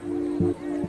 Thank you.